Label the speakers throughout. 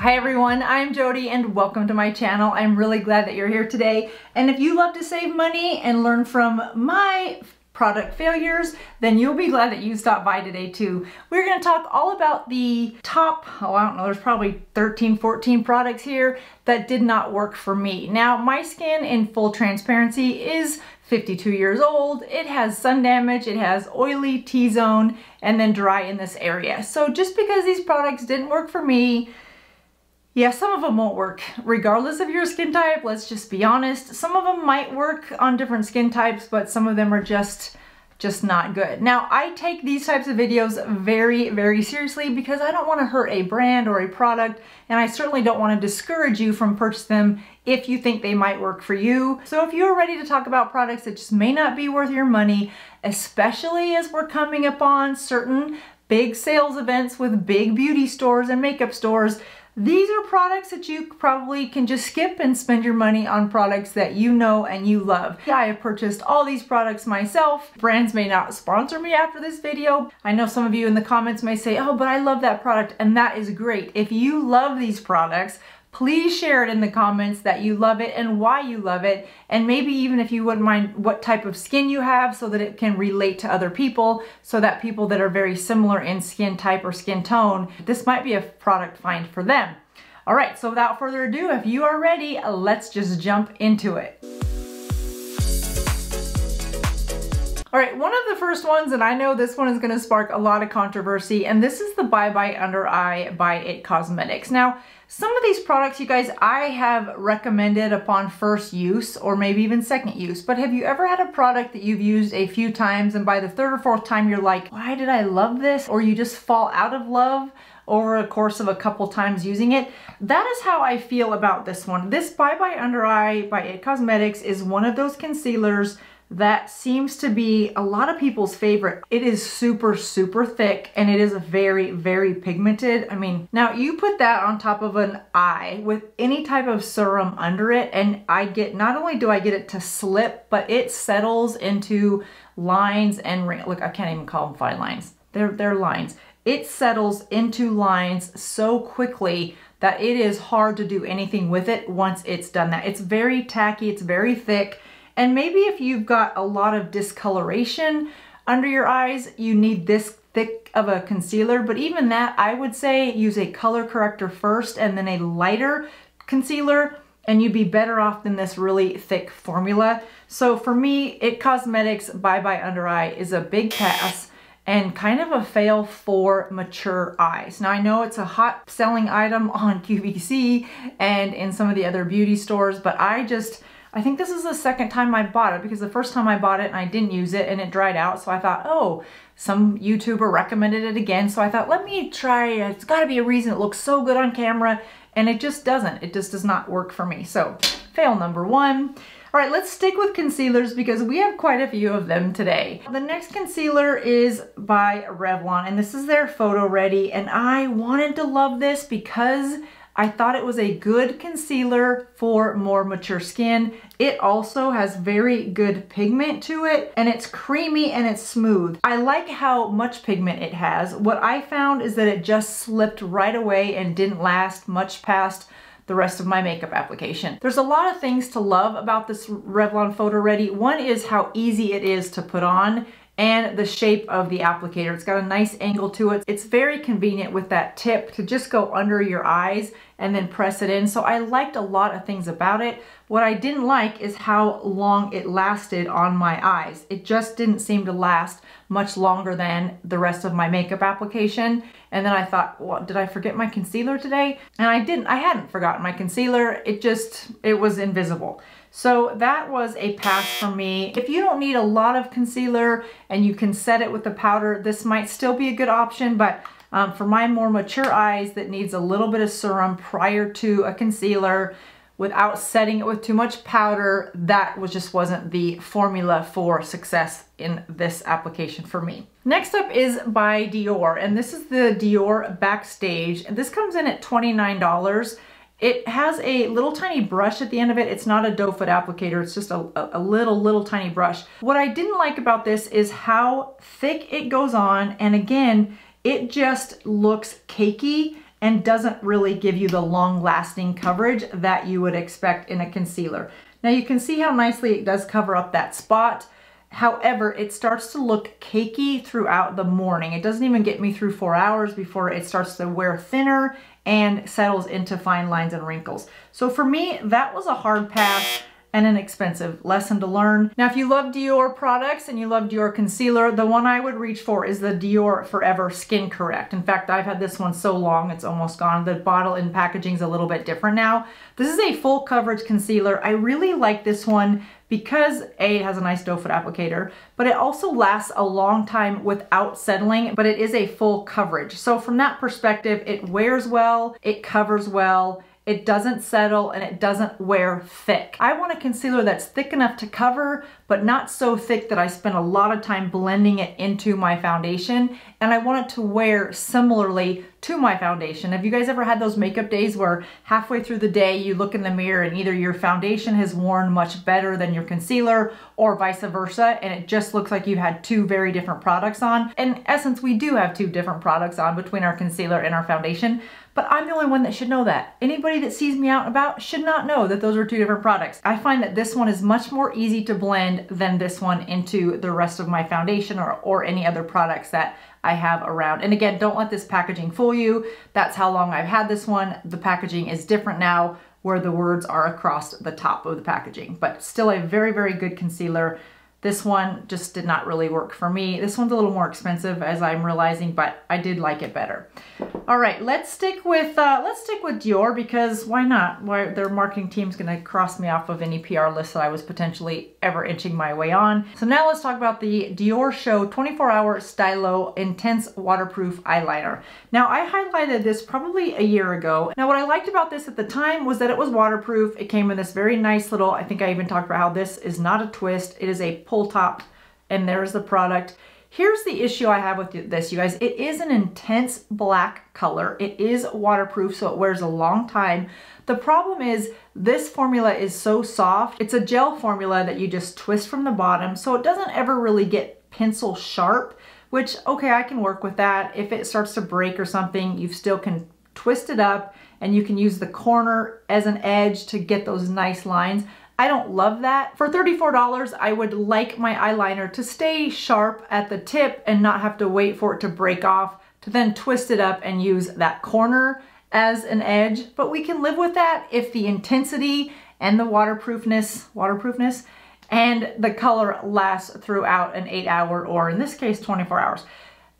Speaker 1: Hi everyone, I'm Jodi and welcome to my channel. I'm really glad that you're here today. And if you love to save money and learn from my product failures, then you'll be glad that you stopped by today too. We're gonna talk all about the top, oh, I don't know, there's probably 13, 14 products here that did not work for me. Now, my skin in full transparency is 52 years old. It has sun damage, it has oily T-zone, and then dry in this area. So just because these products didn't work for me, yeah, some of them won't work regardless of your skin type. Let's just be honest. Some of them might work on different skin types, but some of them are just just not good. Now, I take these types of videos very, very seriously because I don't want to hurt a brand or a product, and I certainly don't want to discourage you from purchasing them if you think they might work for you. So if you're ready to talk about products that just may not be worth your money, especially as we're coming upon certain big sales events with big beauty stores and makeup stores, these are products that you probably can just skip and spend your money on products that you know and you love. I have purchased all these products myself. Brands may not sponsor me after this video. I know some of you in the comments may say, oh, but I love that product, and that is great. If you love these products, Please share it in the comments that you love it and why you love it. And maybe even if you wouldn't mind what type of skin you have so that it can relate to other people so that people that are very similar in skin type or skin tone, this might be a product find for them. All right, so without further ado, if you are ready, let's just jump into it. All right, one of the first ones, and I know this one is gonna spark a lot of controversy, and this is the Bye Bye Under Eye by IT Cosmetics. Now, some of these products, you guys, I have recommended upon first use or maybe even second use, but have you ever had a product that you've used a few times and by the third or fourth time you're like, why did I love this? Or you just fall out of love over a course of a couple times using it. That is how I feel about this one. This Bye Bye Under Eye by IT Cosmetics is one of those concealers that seems to be a lot of people's favorite. It is super, super thick and it is very, very pigmented. I mean, now you put that on top of an eye with any type of serum under it and I get, not only do I get it to slip, but it settles into lines and. Look, I can't even call them fine lines. They're, they're lines. It settles into lines so quickly that it is hard to do anything with it once it's done that. It's very tacky, it's very thick, and maybe if you've got a lot of discoloration under your eyes, you need this thick of a concealer. But even that, I would say use a color corrector first and then a lighter concealer and you'd be better off than this really thick formula. So for me, IT Cosmetics Bye Bye Under Eye is a big pass and kind of a fail for mature eyes. Now I know it's a hot selling item on QVC and in some of the other beauty stores, but I just, I think this is the second time I bought it because the first time I bought it and I didn't use it and it dried out. So I thought, oh, some YouTuber recommended it again. So I thought, let me try it. It's gotta be a reason it looks so good on camera. And it just doesn't. It just does not work for me. So fail number one. All right, let's stick with concealers because we have quite a few of them today. The next concealer is by Revlon and this is their Photo Ready and I wanted to love this because I thought it was a good concealer for more mature skin. It also has very good pigment to it and it's creamy and it's smooth. I like how much pigment it has. What I found is that it just slipped right away and didn't last much past the rest of my makeup application. There's a lot of things to love about this Revlon Photo Ready. One is how easy it is to put on and the shape of the applicator. It's got a nice angle to it. It's very convenient with that tip to just go under your eyes and then press it in. So I liked a lot of things about it. What I didn't like is how long it lasted on my eyes. It just didn't seem to last much longer than the rest of my makeup application. And then I thought, well, did I forget my concealer today? And I didn't, I hadn't forgotten my concealer. It just, it was invisible. So that was a pass for me. If you don't need a lot of concealer and you can set it with the powder, this might still be a good option, but um, for my more mature eyes that needs a little bit of serum prior to a concealer, without setting it with too much powder, that was just wasn't the formula for success in this application for me. Next up is by Dior, and this is the Dior Backstage. And this comes in at $29. It has a little tiny brush at the end of it. It's not a doe foot applicator. It's just a, a little, little tiny brush. What I didn't like about this is how thick it goes on. And again, it just looks cakey and doesn't really give you the long lasting coverage that you would expect in a concealer. Now you can see how nicely it does cover up that spot. However, it starts to look cakey throughout the morning. It doesn't even get me through four hours before it starts to wear thinner and settles into fine lines and wrinkles. So for me, that was a hard pass and an expensive lesson to learn. Now, if you love Dior products and you love Dior concealer, the one I would reach for is the Dior Forever Skin Correct. In fact, I've had this one so long, it's almost gone. The bottle and packaging is a little bit different now. This is a full coverage concealer. I really like this one because A, it has a nice doe foot applicator, but it also lasts a long time without settling, but it is a full coverage. So from that perspective, it wears well, it covers well, it doesn't settle and it doesn't wear thick. I want a concealer that's thick enough to cover, but not so thick that I spend a lot of time blending it into my foundation. And I want it to wear similarly to my foundation. Have you guys ever had those makeup days where halfway through the day you look in the mirror and either your foundation has worn much better than your concealer or vice versa and it just looks like you had two very different products on? In essence, we do have two different products on between our concealer and our foundation, but I'm the only one that should know that. Anybody that sees me out and about should not know that those are two different products. I find that this one is much more easy to blend than this one into the rest of my foundation or, or any other products that I have around. And again, don't let this packaging fool you. That's how long I've had this one. The packaging is different now where the words are across the top of the packaging, but still a very, very good concealer. This one just did not really work for me. This one's a little more expensive as I'm realizing, but I did like it better. All right, let's stick with uh, let's stick with Dior because why not? Why their marketing team's gonna cross me off of any PR list that I was potentially ever inching my way on. So now let's talk about the Dior Show 24 Hour Stylo Intense Waterproof Eyeliner. Now I highlighted this probably a year ago. Now what I liked about this at the time was that it was waterproof. It came in this very nice little, I think I even talked about how this is not a twist. It is a pull top and there's the product. Here's the issue I have with this, you guys. It is an intense black color. It is waterproof, so it wears a long time. The problem is this formula is so soft. It's a gel formula that you just twist from the bottom, so it doesn't ever really get pencil sharp, which, okay, I can work with that. If it starts to break or something, you still can twist it up and you can use the corner as an edge to get those nice lines. I don't love that. For $34, I would like my eyeliner to stay sharp at the tip and not have to wait for it to break off to then twist it up and use that corner as an edge. But we can live with that if the intensity and the waterproofness, waterproofness and the color lasts throughout an eight hour or in this case 24 hours.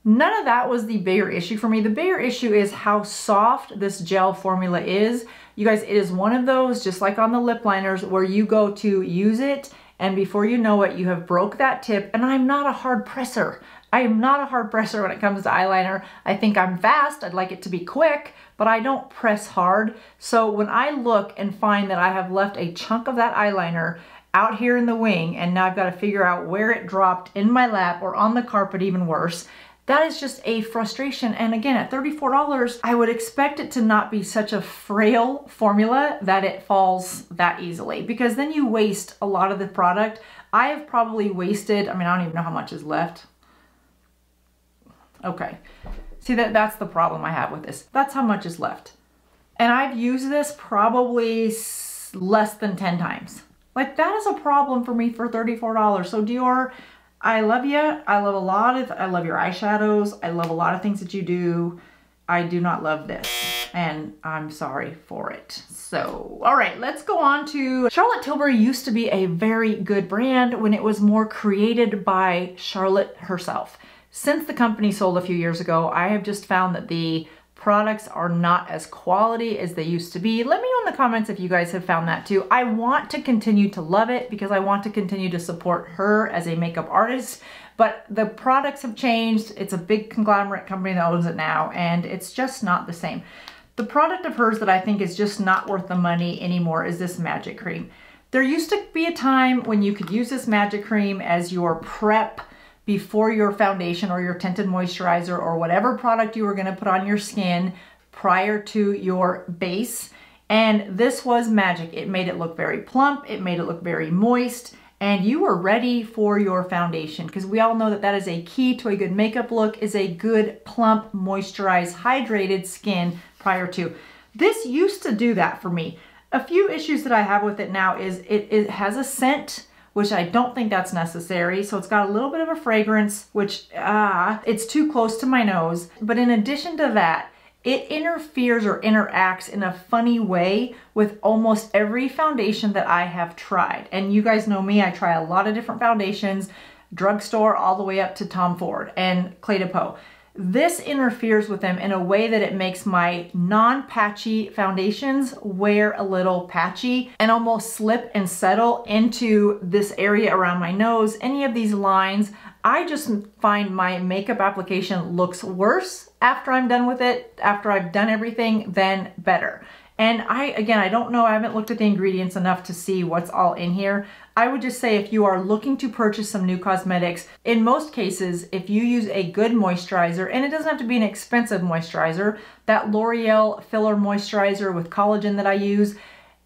Speaker 1: None of that was the bigger issue for me. The bigger issue is how soft this gel formula is. You guys, it is one of those, just like on the lip liners, where you go to use it and before you know it, you have broke that tip. And I'm not a hard presser. I am not a hard presser when it comes to eyeliner. I think I'm fast. I'd like it to be quick, but I don't press hard. So when I look and find that I have left a chunk of that eyeliner out here in the wing and now I've got to figure out where it dropped in my lap or on the carpet even worse, that is just a frustration. And again, at $34, I would expect it to not be such a frail formula that it falls that easily because then you waste a lot of the product. I have probably wasted, I mean, I don't even know how much is left. Okay. See, that that's the problem I have with this. That's how much is left. And I've used this probably less than 10 times. Like that is a problem for me for $34. So Dior, I love you. I love a lot of, I love your eyeshadows. I love a lot of things that you do. I do not love this and I'm sorry for it. So, all right, let's go on to Charlotte Tilbury used to be a very good brand when it was more created by Charlotte herself. Since the company sold a few years ago, I have just found that the products are not as quality as they used to be. Let me know in the comments if you guys have found that too. I want to continue to love it because I want to continue to support her as a makeup artist, but the products have changed. It's a big conglomerate company that owns it now, and it's just not the same. The product of hers that I think is just not worth the money anymore is this Magic Cream. There used to be a time when you could use this Magic Cream as your prep before your foundation or your tinted moisturizer or whatever product you were gonna put on your skin prior to your base. And this was magic. It made it look very plump. It made it look very moist. and you are ready for your foundation because we all know that that is a key to a good makeup look is a good plump moisturized hydrated skin prior to this used to do that for me a few issues that I have with it now is it, it has a scent which I don't think that's necessary. So it's got a little bit of a fragrance, which, ah, it's too close to my nose. But in addition to that, it interferes or interacts in a funny way with almost every foundation that I have tried. And you guys know me, I try a lot of different foundations, drugstore all the way up to Tom Ford and Clé de Peau. This interferes with them in a way that it makes my non-patchy foundations wear a little patchy and almost slip and settle into this area around my nose, any of these lines. I just find my makeup application looks worse after I'm done with it, after I've done everything, than better. And I, again, I don't know, I haven't looked at the ingredients enough to see what's all in here. I would just say if you are looking to purchase some new cosmetics, in most cases, if you use a good moisturizer, and it doesn't have to be an expensive moisturizer, that L'Oreal filler moisturizer with collagen that I use,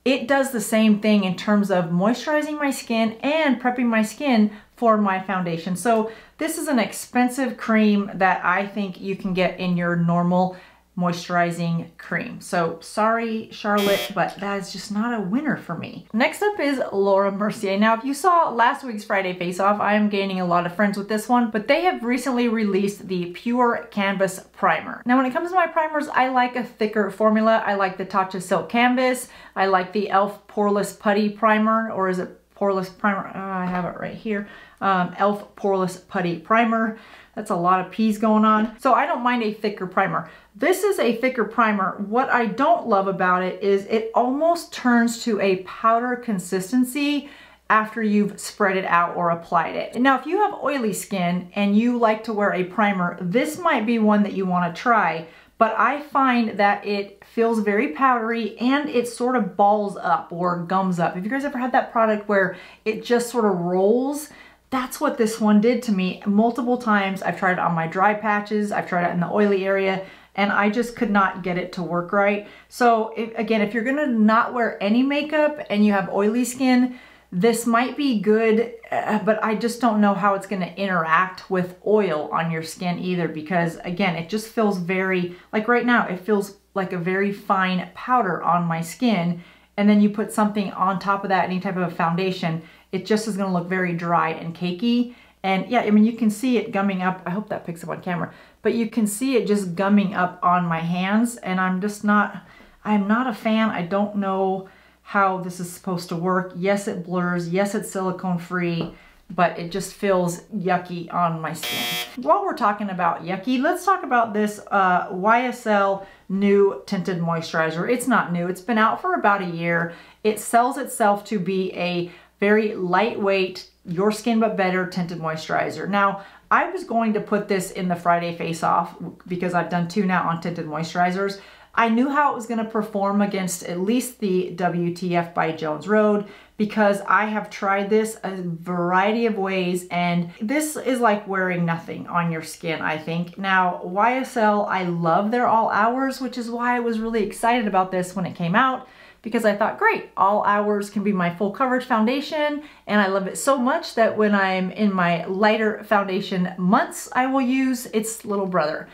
Speaker 1: it does the same thing in terms of moisturizing my skin and prepping my skin for my foundation. So this is an expensive cream that I think you can get in your normal moisturizing cream. So sorry, Charlotte, but that is just not a winner for me. Next up is Laura Mercier. Now, if you saw last week's Friday Face Off, I am gaining a lot of friends with this one, but they have recently released the Pure Canvas Primer. Now, when it comes to my primers, I like a thicker formula. I like the Tatcha Silk Canvas. I like the e.l.f. Poreless Putty Primer, or is it Poreless Primer? Oh, I have it right here. Um, e.l.f. Poreless Putty Primer. That's a lot of peas going on. So I don't mind a thicker primer. This is a thicker primer. What I don't love about it is it almost turns to a powder consistency after you've spread it out or applied it. Now, if you have oily skin and you like to wear a primer, this might be one that you wanna try, but I find that it feels very powdery and it sort of balls up or gums up. Have you guys ever had that product where it just sort of rolls? That's what this one did to me multiple times. I've tried it on my dry patches, I've tried it in the oily area, and I just could not get it to work right. So if, again, if you're gonna not wear any makeup and you have oily skin, this might be good, uh, but I just don't know how it's gonna interact with oil on your skin either because again, it just feels very, like right now, it feels like a very fine powder on my skin and then you put something on top of that, any type of a foundation, it just is gonna look very dry and cakey. And yeah, I mean, you can see it gumming up. I hope that picks up on camera but you can see it just gumming up on my hands and I'm just not, I'm not a fan. I don't know how this is supposed to work. Yes, it blurs. Yes, it's silicone free, but it just feels yucky on my skin. While we're talking about yucky, let's talk about this uh, YSL new tinted moisturizer. It's not new. It's been out for about a year. It sells itself to be a very lightweight, your skin but better tinted moisturizer. Now, I was going to put this in the Friday face off because I've done two now on tinted moisturizers. I knew how it was going to perform against at least the WTF by Jones Road because I have tried this a variety of ways and this is like wearing nothing on your skin, I think. Now, YSL, I love their all hours, which is why I was really excited about this when it came out because I thought, great, all hours can be my full coverage foundation. And I love it so much that when I'm in my lighter foundation months, I will use its little brother.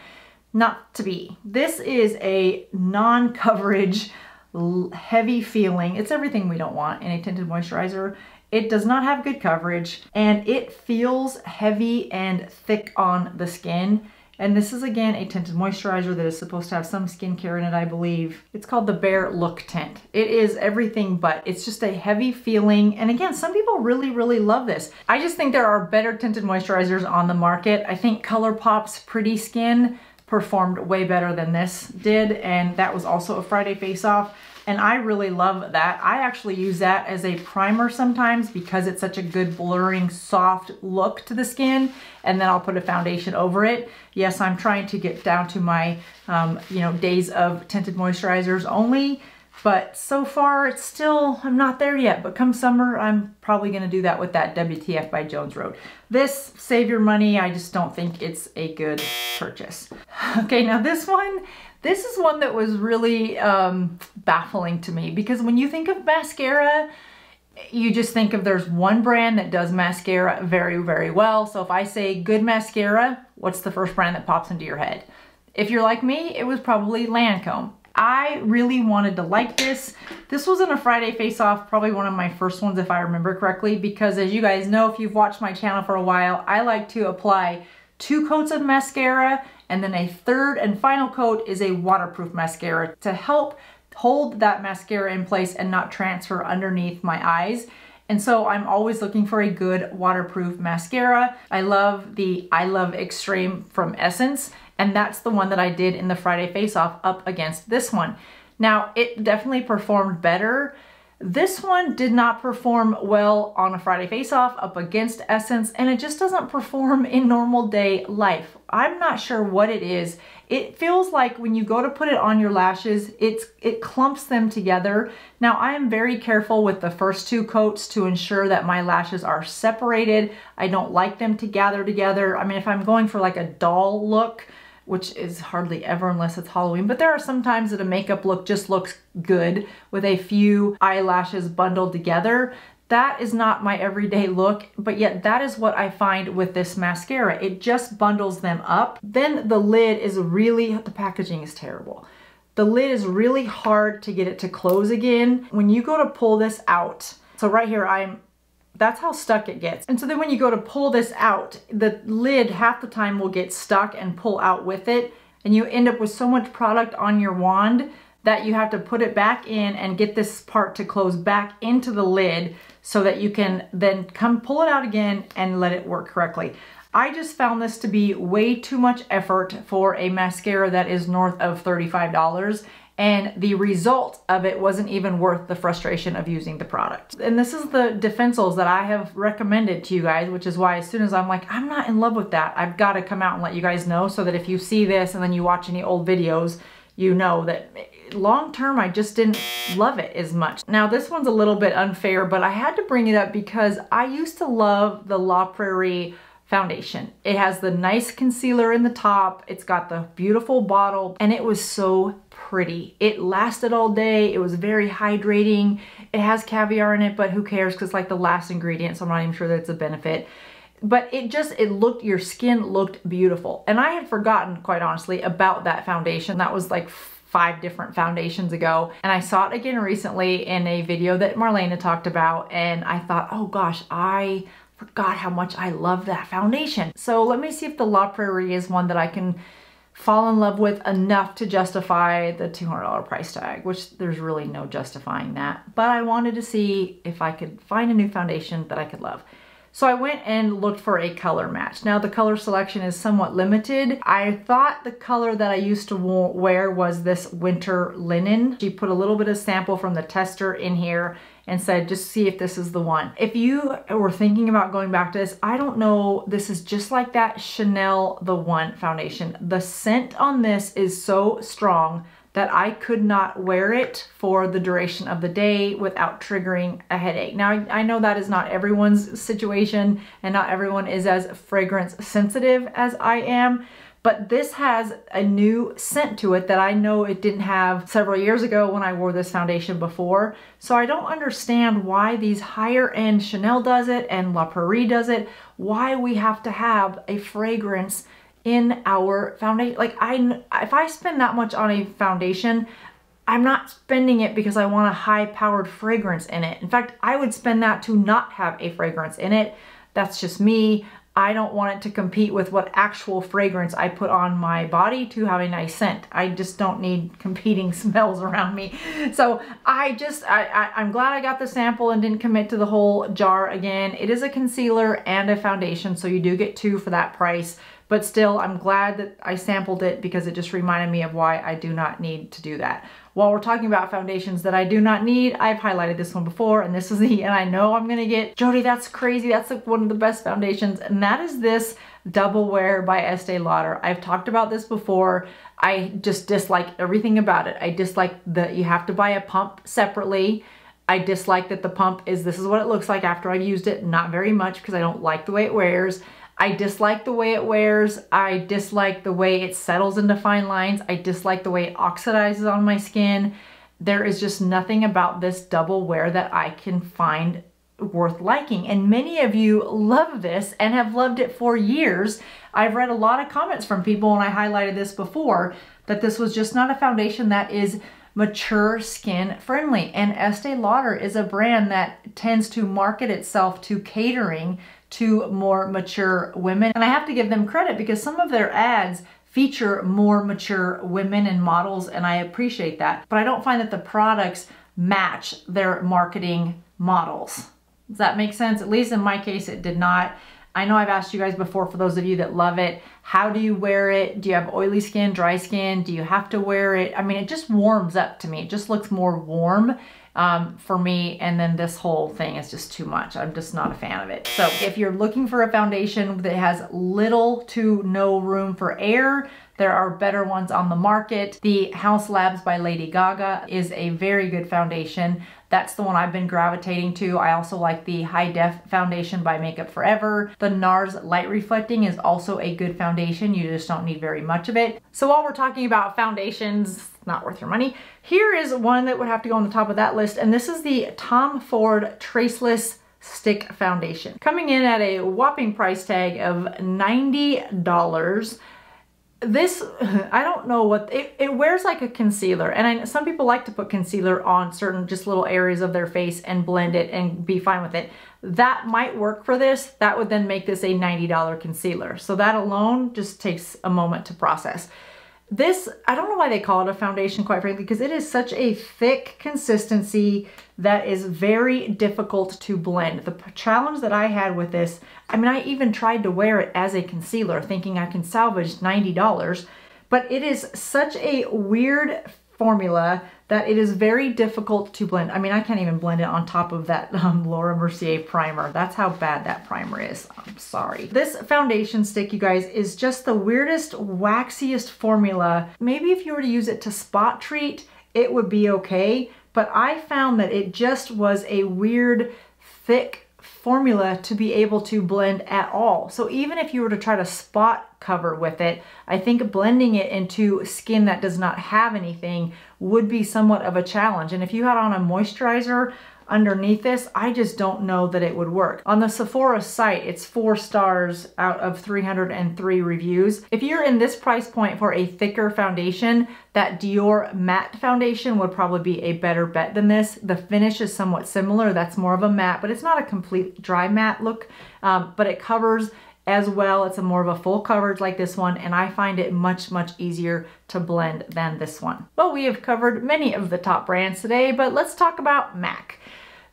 Speaker 1: Not to be. This is a non-coverage, heavy feeling. It's everything we don't want in a tinted moisturizer. It does not have good coverage and it feels heavy and thick on the skin. And this is again a tinted moisturizer that is supposed to have some skincare in it, I believe. It's called the Bare Look Tint. It is everything but. It's just a heavy feeling. And again, some people really, really love this. I just think there are better tinted moisturizers on the market. I think ColourPop's Pretty Skin performed way better than this did. And that was also a Friday face off and I really love that. I actually use that as a primer sometimes because it's such a good blurring soft look to the skin and then I'll put a foundation over it. Yes, I'm trying to get down to my, um, you know, days of tinted moisturizers only, but so far it's still, I'm not there yet, but come summer, I'm probably gonna do that with that WTF by Jones Road. This, save your money, I just don't think it's a good purchase. Okay, now this one, this is one that was really um, baffling to me because when you think of mascara, you just think of there's one brand that does mascara very, very well. So if I say good mascara, what's the first brand that pops into your head? If you're like me, it was probably Lancome. I really wanted to like this. This wasn't a Friday face off, probably one of my first ones if I remember correctly, because as you guys know, if you've watched my channel for a while, I like to apply two coats of mascara and then a third and final coat is a waterproof mascara to help hold that mascara in place and not transfer underneath my eyes. And so I'm always looking for a good waterproof mascara. I love the I Love Extreme from Essence, and that's the one that I did in the Friday Face Off up against this one. Now, it definitely performed better this one did not perform well on a Friday face-off up against Essence and it just doesn't perform in normal day life. I'm not sure what it is. It feels like when you go to put it on your lashes, it's it clumps them together. Now I am very careful with the first two coats to ensure that my lashes are separated. I don't like them to gather together. I mean, if I'm going for like a doll look, which is hardly ever unless it's Halloween, but there are some times that a makeup look just looks good with a few eyelashes bundled together. That is not my everyday look, but yet that is what I find with this mascara. It just bundles them up. Then the lid is really, the packaging is terrible. The lid is really hard to get it to close again. When you go to pull this out, so right here I'm that's how stuck it gets. And so then when you go to pull this out, the lid half the time will get stuck and pull out with it. And you end up with so much product on your wand that you have to put it back in and get this part to close back into the lid so that you can then come pull it out again and let it work correctly. I just found this to be way too much effort for a mascara that is north of $35 and the result of it wasn't even worth the frustration of using the product. And this is the Définicils that I have recommended to you guys, which is why as soon as I'm like, I'm not in love with that, I've got to come out and let you guys know so that if you see this and then you watch any old videos, you know that long term I just didn't love it as much. Now this one's a little bit unfair, but I had to bring it up because I used to love the La Prairie foundation. It has the nice concealer in the top, it's got the beautiful bottle, and it was so pretty. It lasted all day. It was very hydrating. It has caviar in it, but who cares? Because like the last ingredient, so I'm not even sure that it's a benefit. But it just, it looked, your skin looked beautiful. And I had forgotten, quite honestly, about that foundation. That was like five different foundations ago. And I saw it again recently in a video that Marlena talked about. And I thought, oh gosh, I forgot how much I love that foundation. So let me see if the La Prairie is one that I can fall in love with enough to justify the $200 price tag, which there's really no justifying that. But I wanted to see if I could find a new foundation that I could love. So I went and looked for a color match. Now the color selection is somewhat limited. I thought the color that I used to wear was this winter linen. She put a little bit of sample from the tester in here and said, just see if this is the one. If you were thinking about going back to this, I don't know, this is just like that Chanel The One foundation. The scent on this is so strong that I could not wear it for the duration of the day without triggering a headache. Now, I, I know that is not everyone's situation and not everyone is as fragrance sensitive as I am, but this has a new scent to it that I know it didn't have several years ago when I wore this foundation before. So I don't understand why these higher end Chanel does it and La Prairie does it, why we have to have a fragrance in our foundation. Like I, if I spend that much on a foundation, I'm not spending it because I want a high powered fragrance in it. In fact, I would spend that to not have a fragrance in it. That's just me. I don't want it to compete with what actual fragrance I put on my body to have a nice scent. I just don't need competing smells around me. So I just, I, I, am glad I got the sample and didn't commit to the whole jar again. It is a concealer and a foundation, so you do get two for that price. But still, I'm glad that I sampled it because it just reminded me of why I do not need to do that. While we're talking about foundations that I do not need, I've highlighted this one before and this is the, and I know I'm gonna get, Jodi, that's crazy. That's like one of the best foundations. And that is this Double Wear by Estee Lauder. I've talked about this before. I just dislike everything about it. I dislike that you have to buy a pump separately. I dislike that the pump is, this is what it looks like after I've used it. Not very much because I don't like the way it wears. I dislike the way it wears. I dislike the way it settles into fine lines. I dislike the way it oxidizes on my skin. There is just nothing about this double wear that I can find worth liking. And many of you love this and have loved it for years. I've read a lot of comments from people, and I highlighted this before, that this was just not a foundation that is mature skin friendly. And Estee Lauder is a brand that tends to market itself to catering to more mature women. And I have to give them credit because some of their ads feature more mature women and models, and I appreciate that. But I don't find that the products match their marketing models. Does that make sense? At least in my case, it did not. I know I've asked you guys before, for those of you that love it, how do you wear it? Do you have oily skin, dry skin? Do you have to wear it? I mean, it just warms up to me. It just looks more warm um, for me. And then this whole thing is just too much. I'm just not a fan of it. So if you're looking for a foundation that has little to no room for air, there are better ones on the market. The Haus Labs by Lady Gaga is a very good foundation. That's the one I've been gravitating to. I also like the High Def Foundation by Makeup Forever. The NARS Light Reflecting is also a good foundation. You just don't need very much of it. So while we're talking about foundations, not worth your money, here is one that would have to go on the top of that list. And this is the Tom Ford Traceless Stick Foundation. Coming in at a whopping price tag of $90 this i don't know what it, it wears like a concealer and I, some people like to put concealer on certain just little areas of their face and blend it and be fine with it. That might work for this. That would then make this a $90 concealer. So that alone just takes a moment to process this, I don't know why they call it a foundation, quite frankly, because it is such a thick consistency that is very difficult to blend. The challenge that I had with this, I mean, I even tried to wear it as a concealer thinking I can salvage $90, but it is such a weird formula that it is very difficult to blend. I mean, I can't even blend it on top of that um, Laura Mercier primer. That's how bad that primer is. I'm sorry. This foundation stick, you guys, is just the weirdest, waxiest formula. Maybe if you were to use it to spot treat, it would be okay. But I found that it just was a weird, thick formula to be able to blend at all. So even if you were to try to spot cover with it, I think blending it into skin that does not have anything would be somewhat of a challenge. And if you had on a moisturizer underneath this, I just don't know that it would work. On the Sephora site, it's four stars out of 303 reviews. If you're in this price point for a thicker foundation, that Dior matte foundation would probably be a better bet than this. The finish is somewhat similar. That's more of a matte, but it's not a complete dry matte look, um, but it covers as well. It's a more of a full coverage like this one, and I find it much, much easier to blend than this one. Well, we have covered many of the top brands today, but let's talk about MAC.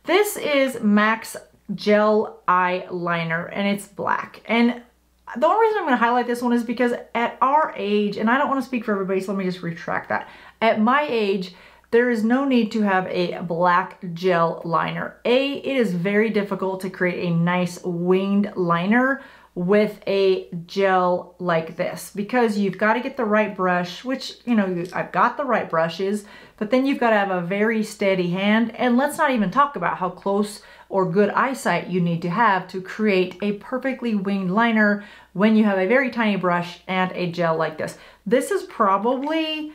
Speaker 1: This is MAC's Gel Eyeliner, and it's black. And the only reason I'm going to highlight this one is because at our age, and I don't want to speak for everybody, so let me just retract that. At my age, there is no need to have a black gel liner. A, it is very difficult to create a nice winged liner with a gel like this because you've got to get the right brush, which, you know, I've got the right brushes, but then you've got to have a very steady hand. And let's not even talk about how close or good eyesight you need to have to create a perfectly winged liner when you have a very tiny brush and a gel like this. This is probably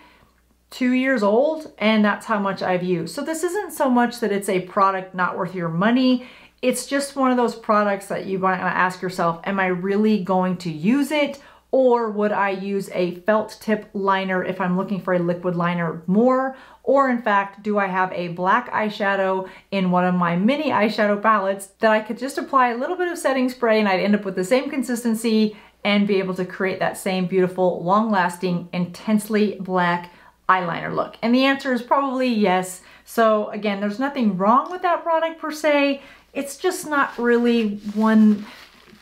Speaker 1: two years old and that's how much I've used. So this isn't so much that it's a product not worth your money. It's just one of those products that you want to ask yourself, am I really going to use it? Or would I use a felt tip liner if I'm looking for a liquid liner more? Or in fact, do I have a black eyeshadow in one of my mini eyeshadow palettes that I could just apply a little bit of setting spray and I'd end up with the same consistency and be able to create that same beautiful, long-lasting, intensely black eyeliner look? And the answer is probably yes. So again, there's nothing wrong with that product per se it's just not really one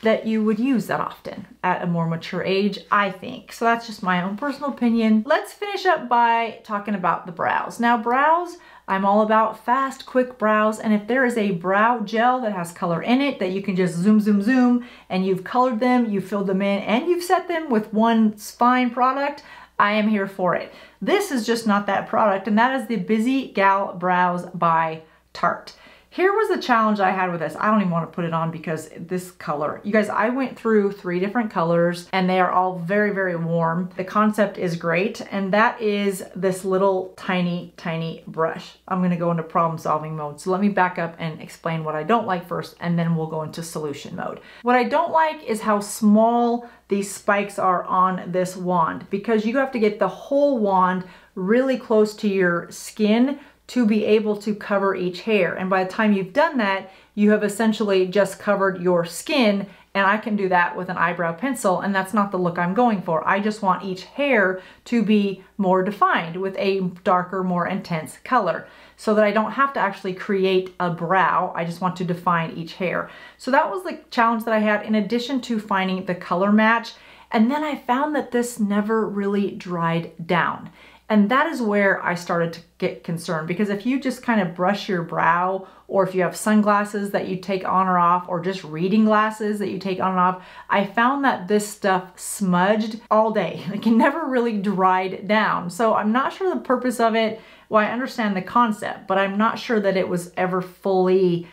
Speaker 1: that you would use that often at a more mature age, I think. So that's just my own personal opinion. Let's finish up by talking about the brows. Now brows, I'm all about fast, quick brows, and if there is a brow gel that has color in it that you can just zoom, zoom, zoom, and you've colored them, you've filled them in, and you've set them with one fine product, I am here for it. This is just not that product, and that is the Busy Gal Brows by Tarte. Here was the challenge I had with this. I don't even want to put it on because this color. You guys, I went through three different colors and they are all very, very warm. The concept is great and that is this little tiny, tiny brush. I'm going to go into problem solving mode. So let me back up and explain what I don't like first and then we'll go into solution mode. What I don't like is how small these spikes are on this wand because you have to get the whole wand really close to your skin to be able to cover each hair. And by the time you've done that, you have essentially just covered your skin and I can do that with an eyebrow pencil and that's not the look I'm going for. I just want each hair to be more defined with a darker, more intense color so that I don't have to actually create a brow. I just want to define each hair. So that was the challenge that I had in addition to finding the color match. And then I found that this never really dried down. And that is where I started to get concerned because if you just kind of brush your brow or if you have sunglasses that you take on or off or just reading glasses that you take on and off, I found that this stuff smudged all day. Like it never really dried down. So I'm not sure the purpose of it. Well, I understand the concept, but I'm not sure that it was ever fully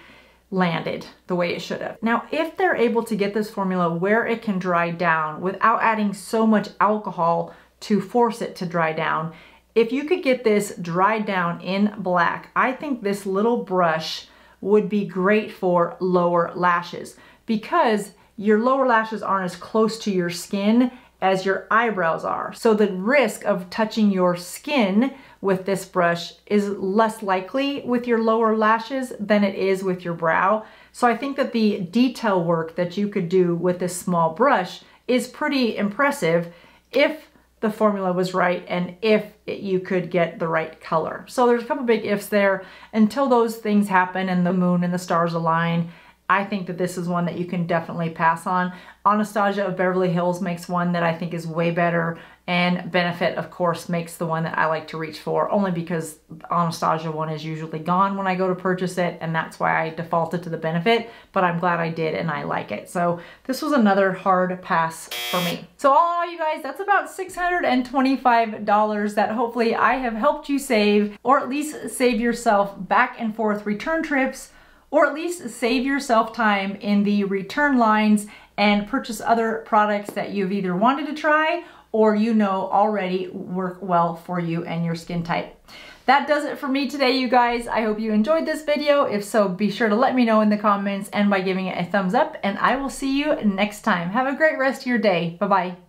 Speaker 1: landed the way it should have. Now, if they're able to get this formula where it can dry down without adding so much alcohol to force it to dry down. If you could get this dried down in black, I think this little brush would be great for lower lashes because your lower lashes aren't as close to your skin as your eyebrows are. So the risk of touching your skin with this brush is less likely with your lower lashes than it is with your brow. So I think that the detail work that you could do with this small brush is pretty impressive if the formula was right and if it, you could get the right color. So there's a couple big ifs there. Until those things happen and the moon and the stars align, I think that this is one that you can definitely pass on. Anastasia of Beverly Hills makes one that I think is way better and Benefit, of course, makes the one that I like to reach for only because Anastasia one is usually gone when I go to purchase it and that's why I defaulted to the Benefit, but I'm glad I did and I like it. So this was another hard pass for me. So all you guys, that's about $625 that hopefully I have helped you save or at least save yourself back and forth return trips or at least save yourself time in the return lines and purchase other products that you've either wanted to try or you know already work well for you and your skin type. That does it for me today, you guys. I hope you enjoyed this video. If so, be sure to let me know in the comments and by giving it a thumbs up, and I will see you next time. Have a great rest of your day. Bye-bye.